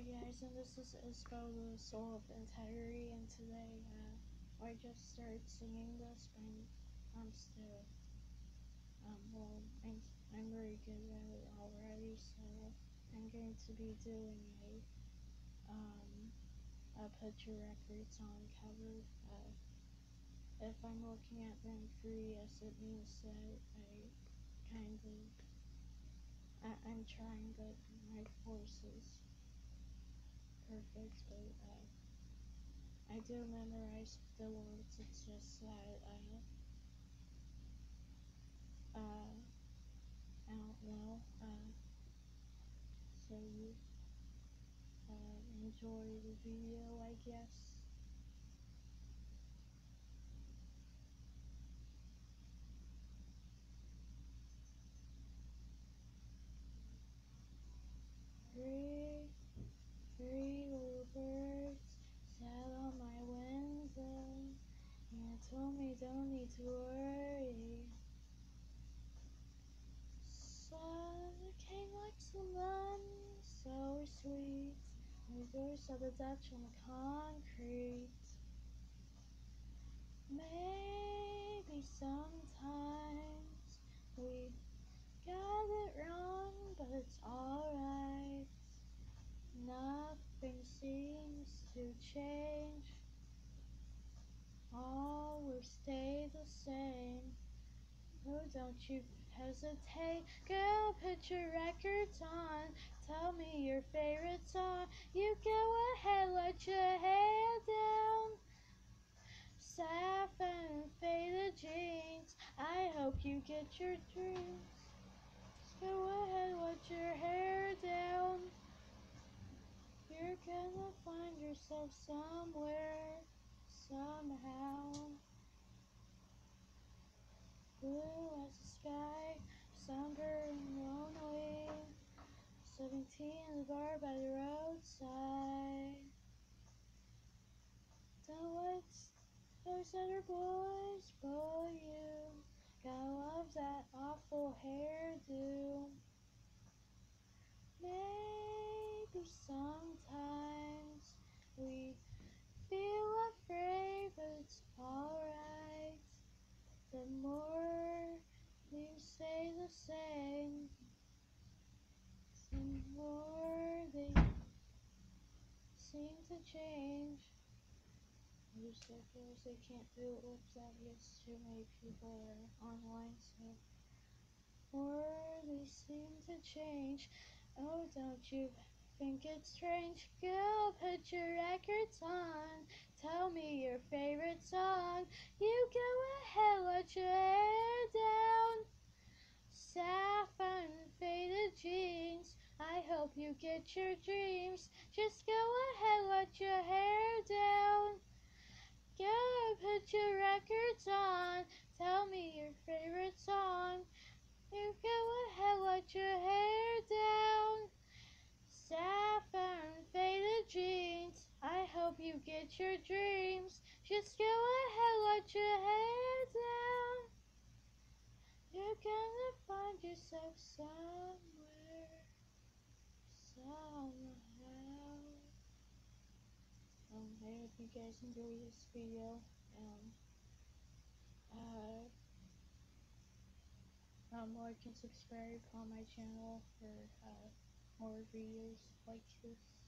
guys, and this is the Soul of Integrity, and today, uh, I just started singing this, but I'm, I'm still, um, well, I'm, I'm very good at it already, so I'm going to be doing a, um, a Put Your Records On cover, uh, if I'm looking at them free, yes, it means that I kind of I, am trying, but my forces. Perfect, but uh, I do memorize the words. It's just that uh, uh, I don't know. Uh, so you uh, enjoy the video, I guess. So sweet. And the doors of the Dutch on the concrete. Maybe sometimes we got it wrong, but it's alright. Nothing seems to change. All will stay the same. Oh, don't you hesitate. Girl, put your records on. Tell me your favorite song. You go ahead, let your hair down. And faded jeans. I hope you get your dreams. Go ahead, let your hair down. You're gonna find yourself somewhere, somehow. 17 in the bar by the roadside. Don't let those other boys pull you. God loves that awful hairdo. Maybe sometimes we feel afraid, but it's alright. The more you say the same the more they seem to change. There's circles they can't do it with obvious too many people are online, so or they seem to change. Oh, don't you think it's strange? Girl, put your records on. Tell me your favorite song. You go ahead, let your hair down. You get your dreams. Just go ahead, let your hair down. Go put your records on. Tell me your favorite song. You go ahead, let your hair down. And faded jeans. I hope you get your dreams. Just go ahead, let your hair down. You're gonna find yourself somewhere. Um, I hope you guys enjoy this video. Um, uh, um, like and subscribe on my channel for uh, more videos like this.